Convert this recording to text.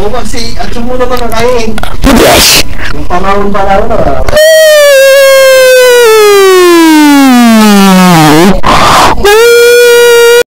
Oo, si at sumulo ka na kayo eh. Yes. Yung panahon-panahon na. Ano, ah.